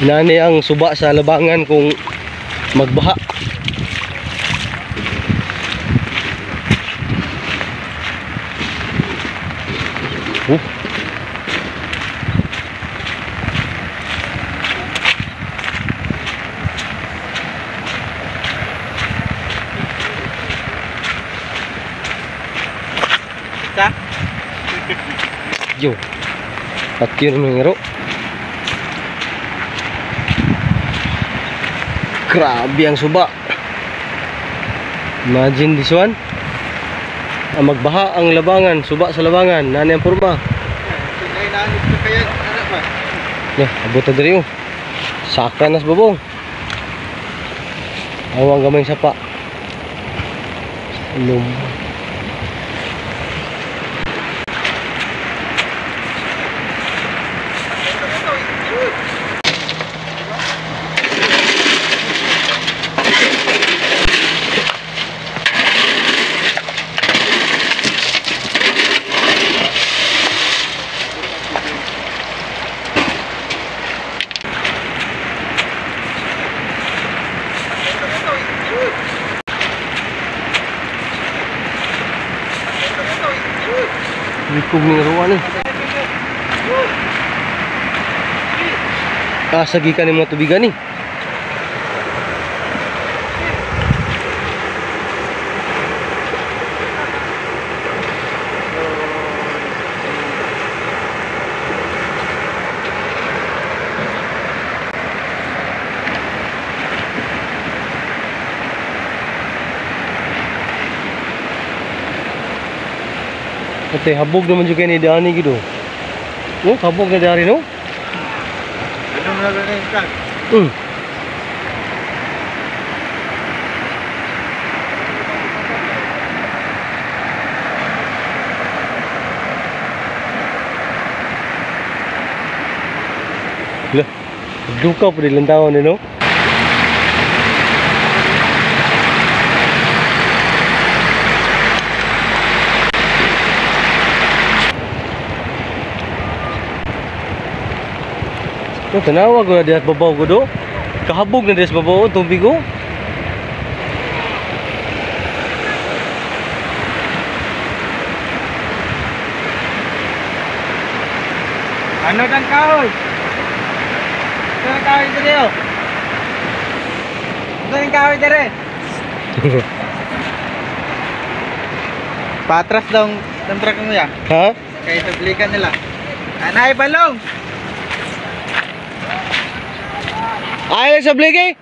Nani ang suba sa labangan kung magbaha. Oh. Yo. At yun ang ngero. Grabe ang suba. Imagine this one. Ang magbaha ang labangan, suba sa labangan, nani ang purma. Ya, abot na diri oh. Sakra nas babong. Awang gamay sa pa. Lum. Likog ni ruwan eh. Kasagi ka ni mga tubigan eh. Ate, habog naman juga ni Dani gitu. Oh, habog na dari no? Ano na ganun ka? Hmm. Lah, duka pa rin lang tawon no? Oh, tanawa ko na dihat babaw ko do. Kahabog na dihat babaw tubig ko. Ano dan kahoy? Ano dan kahoy dire oh? Ano dire? Patras daw ang truck mo ya. ha? Kaya tablikan nila. Anay balong. Ayaw sa ayo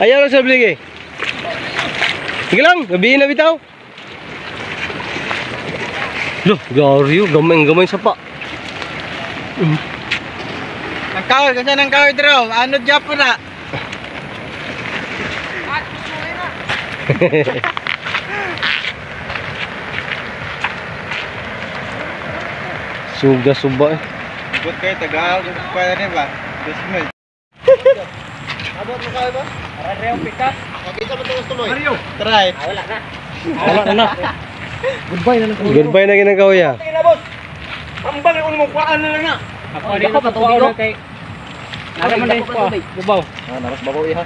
Ayaw sa bligi. Sige lang, gabihin na bitaw. Loh, gari yun. Gamay-gamay sa pa. Mm. Ang kawit, kasi nang kawit raw. Ano dyan po na? Suga-suba eh. Kayo, tagal. Pwede ba? Abot mo kayo ba? Rin yung pikas. Okay sa matulos tuloy. Mario. Try. wala na. Wala na na. Goodbye na lang. Goodbye na ginagawa ya. Tingnan na boss. Ambal yung mo kuan na lang na. Ako din patubig na kay. Nara man din ko. Bubaw. Ah, naras babaw iha.